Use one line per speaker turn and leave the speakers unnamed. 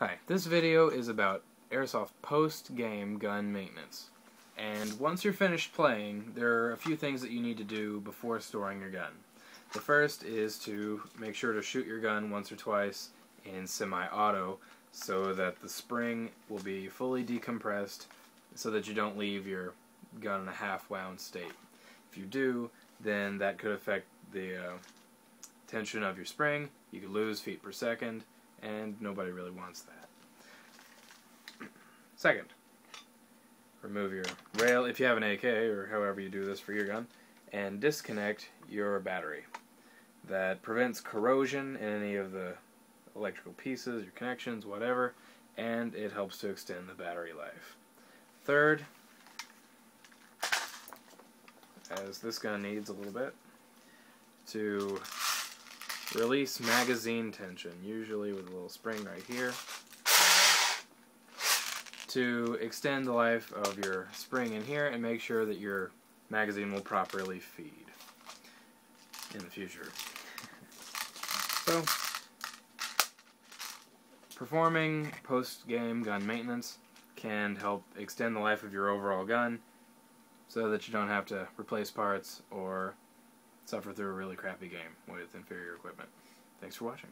Hi, this video is about Airsoft post-game gun maintenance. And once you're finished playing, there are a few things that you need to do before storing your gun. The first is to make sure to shoot your gun once or twice in semi-auto so that the spring will be fully decompressed so that you don't leave your gun in a half-wound state. If you do, then that could affect the uh, tension of your spring, you could lose feet per second, and nobody really wants that. Second, remove your rail if you have an AK or however you do this for your gun, and disconnect your battery. That prevents corrosion in any of the electrical pieces, your connections, whatever, and it helps to extend the battery life. Third, as this gun needs a little bit, to release magazine tension, usually with a little spring right here, to extend the life of your spring in here and make sure that your magazine will properly feed in the future. So, performing post-game gun maintenance can help extend the life of your overall gun so that you don't have to replace parts or suffer through a really crappy game with inferior equipment. Thanks for watching.